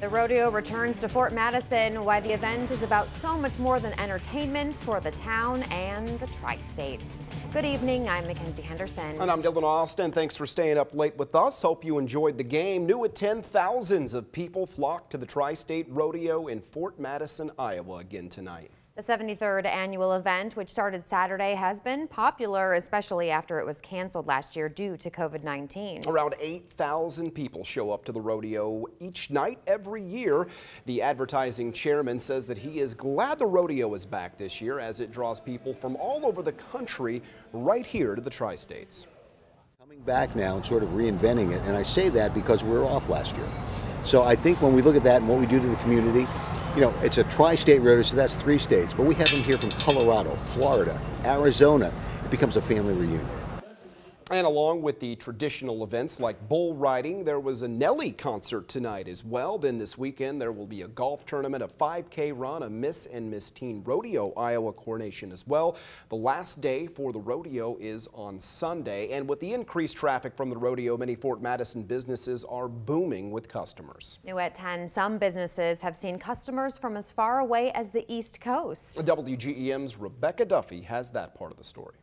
The rodeo returns to Fort Madison. Why the event is about so much more than entertainment for the town and the tri-states. Good evening, I'm Mackenzie Henderson. And I'm Dylan Austin. Thanks for staying up late with us. Hope you enjoyed the game. New at 10, thousands of people flocked to the Tri-State Rodeo in Fort Madison, Iowa again tonight. The 73rd annual event, which started Saturday, has been popular, especially after it was canceled last year due to COVID-19. Around 8,000 people show up to the rodeo each night every year. The advertising chairman says that he is glad the rodeo is back this year as it draws people from all over the country right here to the tri-states. Coming back now and sort of reinventing it, and I say that because we were off last year. So I think when we look at that and what we do to the community, you know, it's a tri-state rodeo, so that's three states, but we have them here from Colorado, Florida, Arizona. It becomes a family reunion. And along with the traditional events like bull riding, there was a Nelly concert tonight as well. Then this weekend, there will be a golf tournament, a 5K run, a Miss and Miss Teen Rodeo Iowa coronation as well. The last day for the rodeo is on Sunday. And with the increased traffic from the rodeo, many Fort Madison businesses are booming with customers. New at 10, some businesses have seen customers from as far away as the East Coast. WGEM's Rebecca Duffy has that part of the story.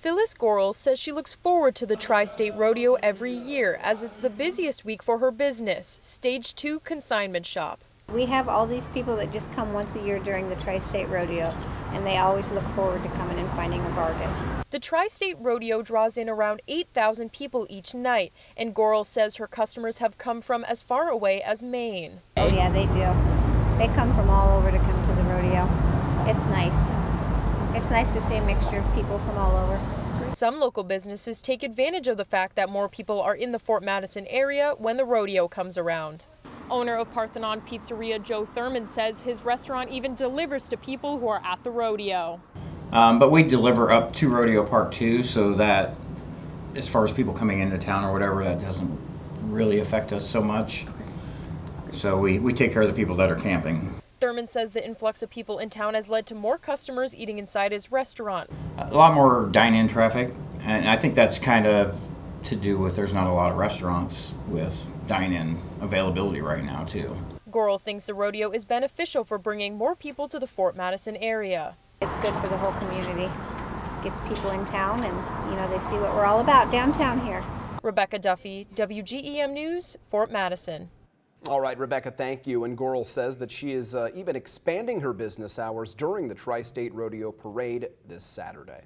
Phyllis Gorel says she looks forward to the Tri-State Rodeo every year as it's the busiest week for her business, Stage 2 Consignment Shop. We have all these people that just come once a year during the Tri-State Rodeo, and they always look forward to coming and finding a bargain. The Tri-State Rodeo draws in around 8,000 people each night, and Gorel says her customers have come from as far away as Maine. Oh yeah, they do. They come from all over to come to the rodeo. It's nice. It's nice to see a mixture of people from all over. Some local businesses take advantage of the fact that more people are in the Fort Madison area when the rodeo comes around. Owner of Parthenon Pizzeria, Joe Thurman, says his restaurant even delivers to people who are at the rodeo. Um, but we deliver up to Rodeo Park too, so that as far as people coming into town or whatever, that doesn't really affect us so much. So we, we take care of the people that are camping. Thurman says the influx of people in town has led to more customers eating inside his restaurant. A lot more dine-in traffic, and I think that's kind of to do with there's not a lot of restaurants with dine-in availability right now too. Gorel thinks the rodeo is beneficial for bringing more people to the Fort Madison area. It's good for the whole community. Gets people in town and, you know, they see what we're all about downtown here. Rebecca Duffy, WGEM News, Fort Madison. All right, Rebecca, thank you. And Goral says that she is uh, even expanding her business hours during the Tri-State Rodeo Parade this Saturday.